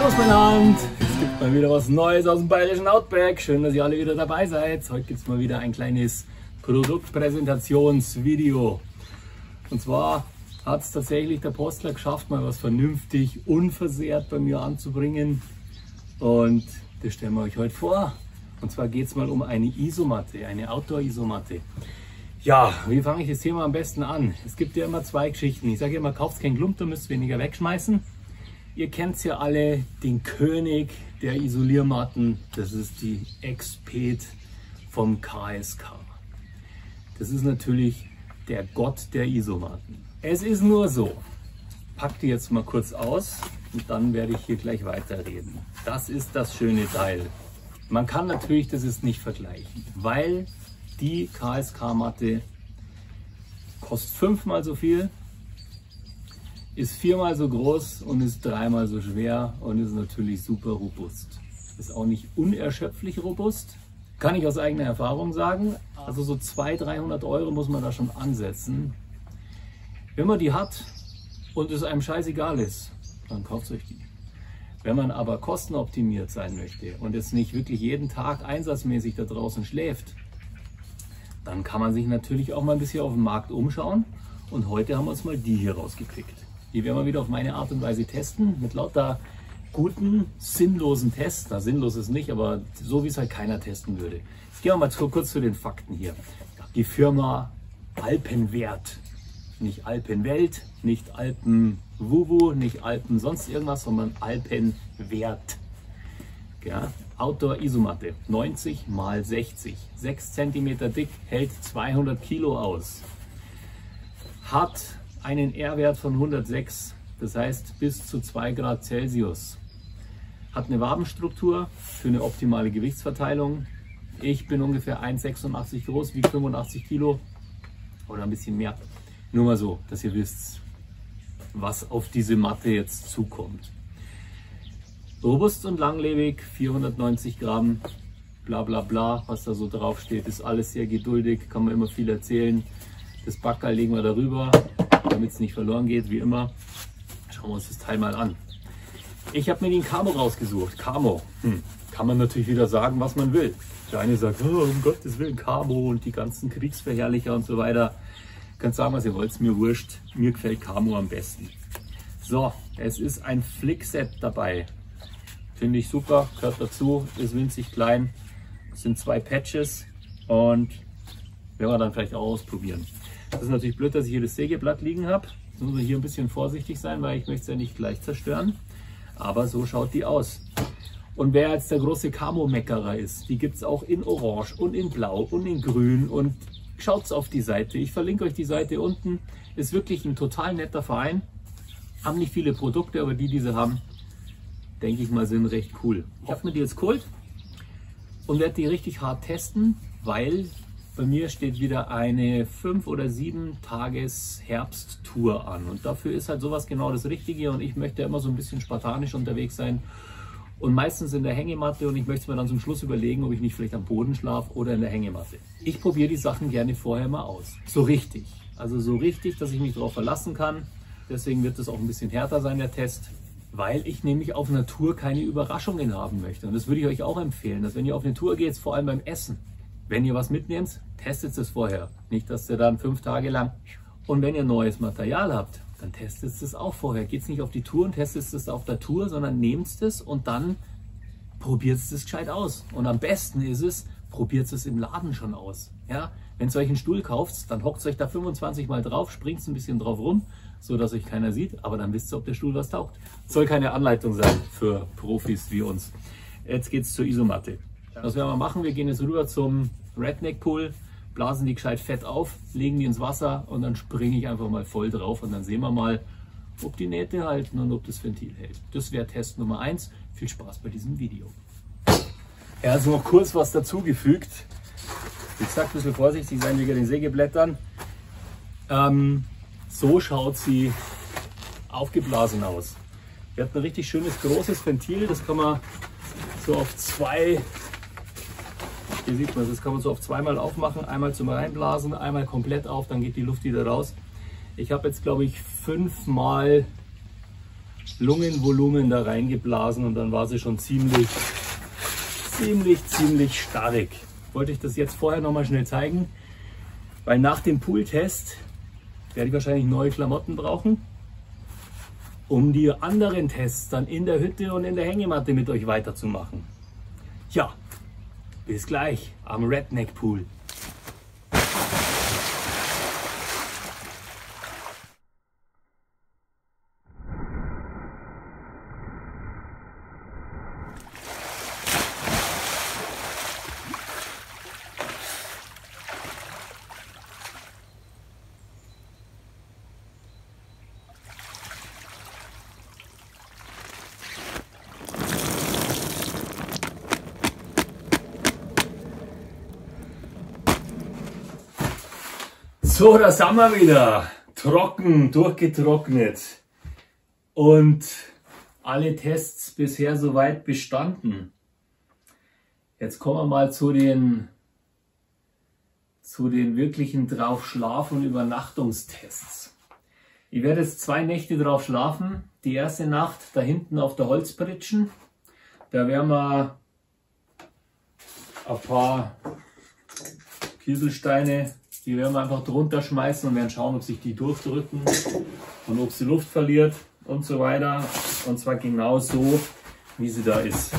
Land! Es gibt mal wieder was Neues aus dem bayerischen Outback. Schön, dass ihr alle wieder dabei seid. Heute gibt es mal wieder ein kleines Produktpräsentationsvideo. Und zwar hat es tatsächlich der Postler geschafft, mal was vernünftig unversehrt bei mir anzubringen. Und das stellen wir euch heute vor. Und zwar geht es mal um eine Isomatte, eine Outdoor-Isomatte. Ja, wie fange ich das Thema am besten an? Es gibt ja immer zwei Geschichten. Ich sage immer, kauft kein Klump, du müsst weniger wegschmeißen. Ihr kennt ja alle, den König der Isoliermatten. Das ist die Exped vom KSK. Das ist natürlich der Gott der Isomatten. Es ist nur so, pack die jetzt mal kurz aus und dann werde ich hier gleich weiterreden. Das ist das schöne Teil. Man kann natürlich das ist nicht vergleichen, weil die KSK-Matte kostet fünfmal so viel, ist viermal so groß und ist dreimal so schwer und ist natürlich super robust. Ist auch nicht unerschöpflich robust, kann ich aus eigener Erfahrung sagen. Also so 200, 300 Euro muss man da schon ansetzen. Wenn man die hat und es einem scheißegal ist, dann kauft euch die. Wenn man aber kostenoptimiert sein möchte und jetzt nicht wirklich jeden Tag einsatzmäßig da draußen schläft, dann kann man sich natürlich auch mal ein bisschen auf dem Markt umschauen. Und heute haben wir uns mal die hier rausgepickt. Die werden wir wieder auf meine Art und Weise testen, mit lauter guten, sinnlosen Tests. Na, sinnlos ist nicht, aber so wie es halt keiner testen würde. Jetzt gehen wir mal kurz zu den Fakten hier. Die Firma Alpenwert, nicht Alpenwelt, nicht Alpenwuwu, nicht Alpen sonst irgendwas, sondern Alpenwert. Ja, Outdoor Isomatte, 90 x 60, 6 cm dick, hält 200 Kilo aus. Hat einen R-Wert von 106, das heißt bis zu 2 Grad Celsius. Hat eine Wabenstruktur für eine optimale Gewichtsverteilung. Ich bin ungefähr 1,86 groß, wiege 85 Kilo oder ein bisschen mehr. Nur mal so, dass ihr wisst, was auf diese Matte jetzt zukommt. Robust und langlebig, 490 Gramm, bla bla bla, was da so drauf steht, ist alles sehr geduldig, kann man immer viel erzählen. Das Backerl legen wir darüber, damit es nicht verloren geht, wie immer. Schauen wir uns das Teil mal an. Ich habe mir den Camo rausgesucht. Camo, hm. kann man natürlich wieder sagen, was man will. Der eine sagt, oh, um Gottes Willen Camo und die ganzen Kriegsverherrlicher und so weiter. Könnt sagen, was ihr wollt, mir wurscht. Mir gefällt Camo am besten. So, es ist ein Flickset dabei. Finde ich super, gehört dazu, ist winzig klein. Es sind zwei Patches und werden wir dann vielleicht auch ausprobieren. Das ist natürlich blöd, dass ich hier das Sägeblatt liegen habe. Jetzt muss ich hier ein bisschen vorsichtig sein, weil ich möchte es ja nicht gleich zerstören. Aber so schaut die aus. Und wer jetzt der große Camo-Meckerer ist, die gibt es auch in Orange und in Blau und in Grün. Und schaut auf die Seite. Ich verlinke euch die Seite unten. Ist wirklich ein total netter Verein. Haben nicht viele Produkte, aber die, die sie haben, denke ich mal, sind recht cool. Ich habe mir die jetzt geholt und werde die richtig hart testen, weil bei mir steht wieder eine 5 oder 7 Tages Herbsttour an. Und dafür ist halt sowas genau das Richtige. Und ich möchte immer so ein bisschen spartanisch unterwegs sein. Und meistens in der Hängematte und ich möchte es mir dann zum Schluss überlegen, ob ich nicht vielleicht am Boden schlafe oder in der Hängematte. Ich probiere die Sachen gerne vorher mal aus. So richtig. Also so richtig, dass ich mich darauf verlassen kann. Deswegen wird es auch ein bisschen härter sein, der Test weil ich nämlich auf Natur keine Überraschungen haben möchte. Und das würde ich euch auch empfehlen, dass wenn ihr auf eine Tour geht, vor allem beim Essen, wenn ihr was mitnehmt, testet es vorher. Nicht, dass ihr dann fünf Tage lang. Und wenn ihr neues Material habt, dann testet es auch vorher. Geht nicht auf die Tour und testet es auf der Tour, sondern nehmt es und dann probiert es gescheit aus. Und am besten ist es, probiert es im Laden schon aus. Ja? Wenn ihr euch einen Stuhl kauft, dann hockt euch da 25 Mal drauf, springt ein bisschen drauf rum, so dass euch keiner sieht, aber dann wisst ihr, ob der Stuhl was taugt. Soll keine Anleitung sein für Profis wie uns. Jetzt geht's zur Isomatte. Was werden wir machen? Wir gehen jetzt rüber zum Redneck Pool, blasen die gescheit fett auf, legen die ins Wasser und dann springe ich einfach mal voll drauf und dann sehen wir mal, ob die Nähte halten und ob das Ventil hält. Das wäre Test Nummer 1. Viel Spaß bei diesem Video. Ja, also noch kurz was dazugefügt. Wie gesagt, ein bisschen vorsichtig sein wegen den Sägeblättern. Ähm, so schaut sie aufgeblasen aus. Wir hat ein richtig schönes großes Ventil, das kann man so auf zwei, hier sieht man das kann man so auf zweimal aufmachen, einmal zum Reinblasen, einmal komplett auf, dann geht die Luft wieder raus. Ich habe jetzt glaube ich fünfmal Lungenvolumen da reingeblasen und dann war sie schon ziemlich, ziemlich, ziemlich stark. Wollte ich das jetzt vorher nochmal schnell zeigen, weil nach dem Pooltest werde ich wahrscheinlich neue Klamotten brauchen, um die anderen Tests dann in der Hütte und in der Hängematte mit euch weiterzumachen. Ja, bis gleich am Redneck Pool. So, da sind wir wieder. Trocken, durchgetrocknet. Und alle Tests bisher soweit bestanden. Jetzt kommen wir mal zu den, zu den wirklichen drauf schlafen und Übernachtungstests. Ich werde jetzt zwei Nächte drauf schlafen. Die erste Nacht da hinten auf der Holzpritschen. Da werden wir ein paar Kieselsteine die werden wir einfach drunter schmeißen und werden schauen, ob sich die durchdrücken und ob sie Luft verliert und so weiter. Und zwar genau so, wie sie da ist.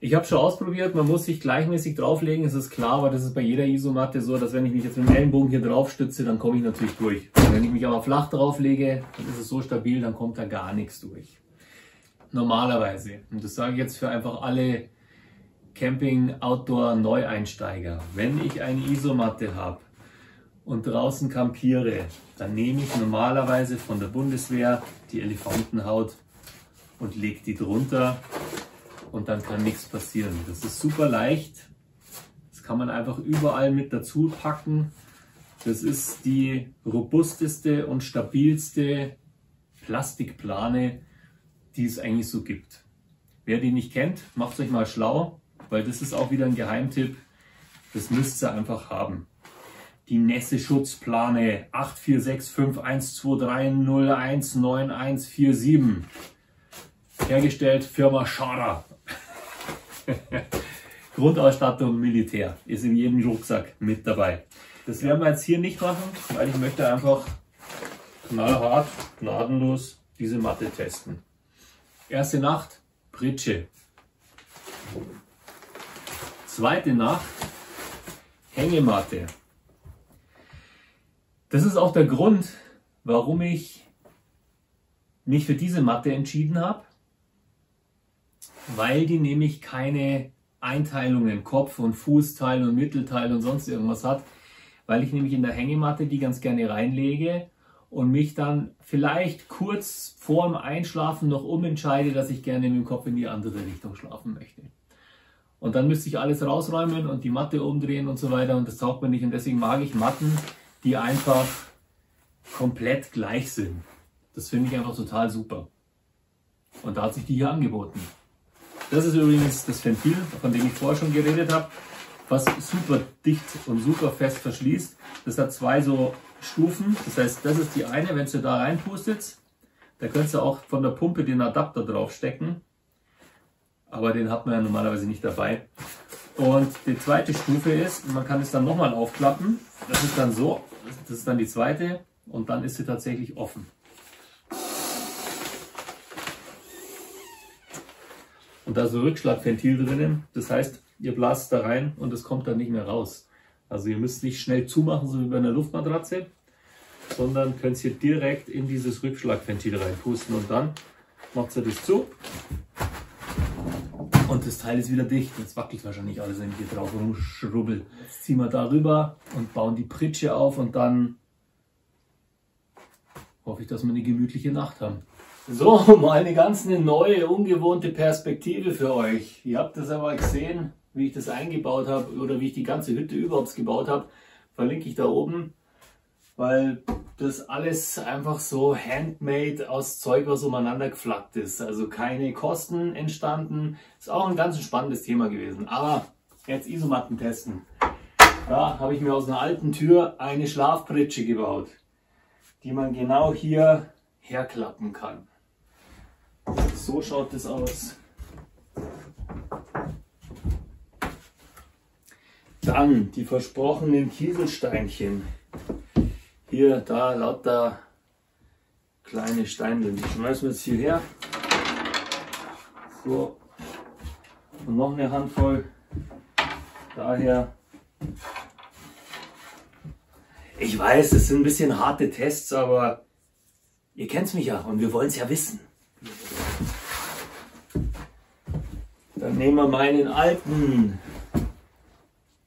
Ich habe schon ausprobiert, man muss sich gleichmäßig drauflegen, es ist klar, aber das ist bei jeder Isomatte so, dass wenn ich mich jetzt mit dem Ellenbogen hier drauf stütze, dann komme ich natürlich durch. Wenn ich mich aber flach drauflege, dann ist es so stabil, dann kommt da gar nichts durch. Normalerweise. Und das sage ich jetzt für einfach alle Camping Outdoor Neueinsteiger. Wenn ich eine Isomatte habe und draußen campiere, dann nehme ich normalerweise von der Bundeswehr die Elefantenhaut und lege die drunter und dann kann nichts passieren. Das ist super leicht. Das kann man einfach überall mit dazu packen. Das ist die robusteste und stabilste Plastikplane, die es eigentlich so gibt. Wer die nicht kennt, macht euch mal schlau weil das ist auch wieder ein Geheimtipp. Das müsst ihr einfach haben. Die Nässe-Schutzplane 8465230199147. Hergestellt Firma Schara. Grundausstattung Militär ist in jedem Rucksack mit dabei. Das werden wir jetzt hier nicht machen, weil ich möchte einfach knallhart, gnadenlos diese Matte testen. Erste Nacht, Pritsche. Zweite Nacht, Hängematte. Das ist auch der Grund, warum ich mich für diese Matte entschieden habe, weil die nämlich keine Einteilungen, Kopf- und Fußteil und Mittelteil und sonst irgendwas hat, weil ich nämlich in der Hängematte die ganz gerne reinlege und mich dann vielleicht kurz vorm Einschlafen noch umentscheide, dass ich gerne mit dem Kopf in die andere Richtung schlafen möchte. Und dann müsste ich alles rausräumen und die Matte umdrehen und so weiter und das taugt mir nicht. Und deswegen mag ich Matten, die einfach komplett gleich sind. Das finde ich einfach total super. Und da hat sich die hier angeboten. Das ist übrigens das Ventil, von dem ich vorher schon geredet habe, was super dicht und super fest verschließt. Das hat zwei so Stufen. Das heißt, das ist die eine, wenn du da reinpustet, da könntest du auch von der Pumpe den Adapter draufstecken aber den hat man ja normalerweise nicht dabei. Und die zweite Stufe ist, man kann es dann nochmal aufklappen. Das ist dann so, das ist dann die zweite und dann ist sie tatsächlich offen. Und da ist ein Rückschlagventil drinnen, das heißt, ihr blast da rein und es kommt dann nicht mehr raus. Also ihr müsst nicht schnell zumachen, so wie bei einer Luftmatratze, sondern könnt hier direkt in dieses Rückschlagventil reinpusten und dann macht ihr das zu und das Teil ist wieder dicht. Jetzt wackelt wahrscheinlich alles, wenn ich hier drauf rumschrubbel. Jetzt ziehen wir da rüber und bauen die Pritsche auf und dann hoffe ich, dass wir eine gemütliche Nacht haben. So, mal eine ganz neue, ungewohnte Perspektive für euch. Ihr habt das aber gesehen, wie ich das eingebaut habe oder wie ich die ganze Hütte überhaupt gebaut habe. Verlinke ich da oben weil das alles einfach so handmade aus Zeug, was umeinander geflackt ist. Also keine Kosten entstanden. Ist auch ein ganz spannendes Thema gewesen. Aber jetzt Isomatten testen. Da habe ich mir aus einer alten Tür eine Schlafpritsche gebaut, die man genau hier herklappen kann. So schaut es aus. Dann die versprochenen Kieselsteinchen. Hier, da, lauter kleine Steine. Die schmeißen wir jetzt hierher. So. Und noch eine Handvoll. Daher. Ich weiß, es sind ein bisschen harte Tests, aber ihr kennt mich ja und wir wollen es ja wissen. Dann nehmen wir meinen alten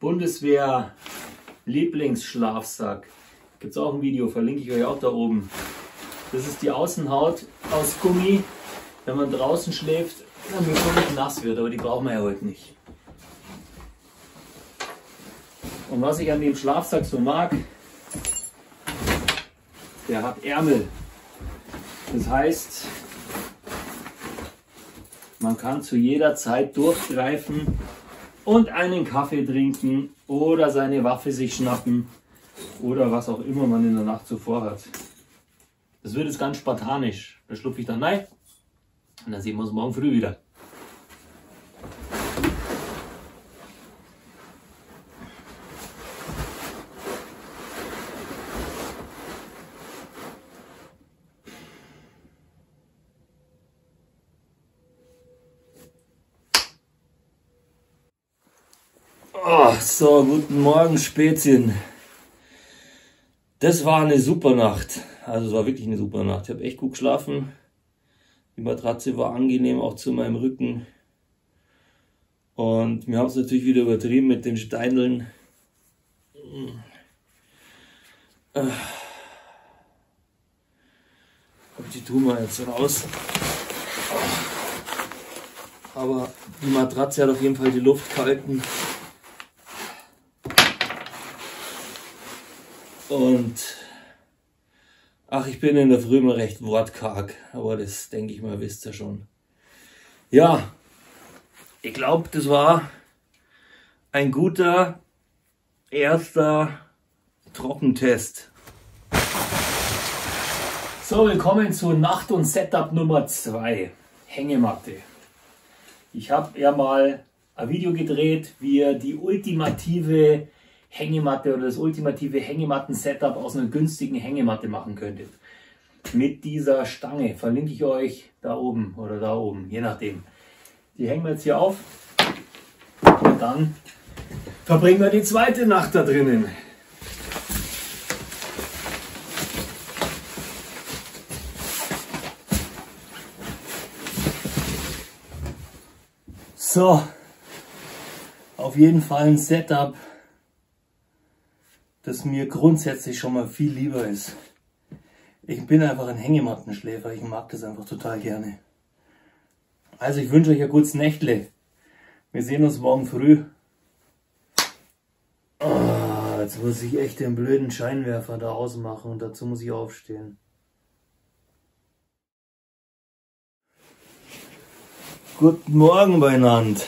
Bundeswehr Lieblingsschlafsack. Gibt es auch ein Video, verlinke ich euch auch da oben. Das ist die Außenhaut aus Gummi. Wenn man draußen schläft, man nicht nass wird, aber die brauchen wir ja heute nicht. Und was ich an dem Schlafsack so mag, der hat Ärmel. Das heißt, man kann zu jeder Zeit durchgreifen und einen Kaffee trinken oder seine Waffe sich schnappen oder was auch immer man in der Nacht zuvor hat. Das wird jetzt ganz spartanisch. Da schlupfe ich dann rein und dann sehen wir uns morgen früh wieder. Oh, so, guten Morgen, Spätzchen. Das war eine super Nacht. Also es war wirklich eine super Nacht. Ich habe echt gut geschlafen. Die Matratze war angenehm, auch zu meinem Rücken. Und wir haben es natürlich wieder übertrieben mit den Steineln. Und die tun wir jetzt raus. Aber die Matratze hat auf jeden Fall die Luft gehalten. Und ach, ich bin in der Früh immer recht wortkarg, aber das denke ich mal, wisst ihr schon. Ja, ich glaube, das war ein guter erster Trockentest. So, willkommen zu Nacht- und Setup Nummer 2, Hängematte. Ich habe ja mal ein Video gedreht, wie ihr die ultimative Hängematte oder das ultimative Hängematten-Setup aus einer günstigen Hängematte machen könntet. Mit dieser Stange verlinke ich euch da oben oder da oben, je nachdem. Die hängen wir jetzt hier auf und dann verbringen wir die zweite Nacht da drinnen. So, auf jeden Fall ein Setup das mir grundsätzlich schon mal viel lieber ist. Ich bin einfach ein Hängemattenschläfer, ich mag das einfach total gerne. Also ich wünsche euch ein gutes Nächtle. Wir sehen uns morgen früh. Oh, jetzt muss ich echt den blöden Scheinwerfer da ausmachen und dazu muss ich aufstehen. Guten Morgen beieinander.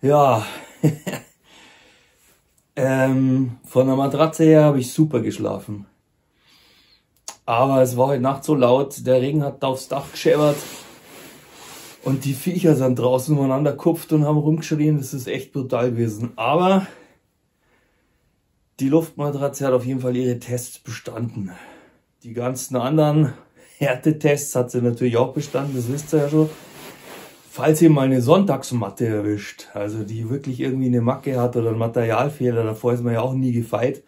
Ja, Ähm, von der Matratze her habe ich super geschlafen. Aber es war heute Nacht so laut, der Regen hat aufs Dach gescheppert und die Viecher sind draußen umeinander kupft und haben rumgeschrien. Das ist echt brutal gewesen. Aber die Luftmatratze hat auf jeden Fall ihre Tests bestanden. Die ganzen anderen Härtetests hat sie natürlich auch bestanden, das wisst ihr ja schon falls ihr mal eine Sonntagsmatte erwischt, also die wirklich irgendwie eine Macke hat oder einen Materialfehler, davor ist man ja auch nie gefeit,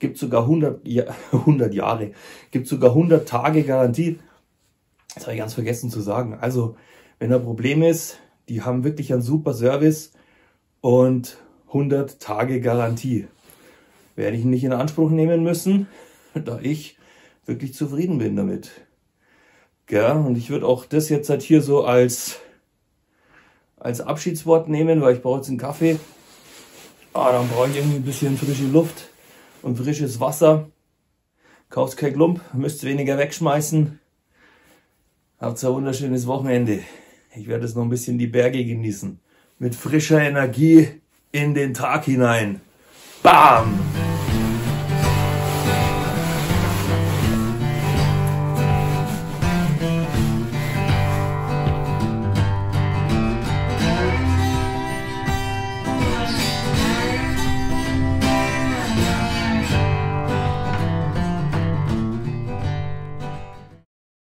gibt sogar 100, ja, 100 Jahre, gibt sogar 100 Tage Garantie. Das habe ich ganz vergessen zu sagen. Also, wenn ein Problem ist, die haben wirklich einen super Service und 100 Tage Garantie. Werde ich nicht in Anspruch nehmen müssen, da ich wirklich zufrieden bin damit. Ja, und ich würde auch das jetzt halt hier so als als Abschiedswort nehmen, weil ich brauche jetzt einen Kaffee. Ah, dann brauche ich irgendwie ein bisschen frische Luft und frisches Wasser. Kauft kein Klump, müsst weniger wegschmeißen. Habt ein wunderschönes Wochenende. Ich werde jetzt noch ein bisschen die Berge genießen. Mit frischer Energie in den Tag hinein. Bam!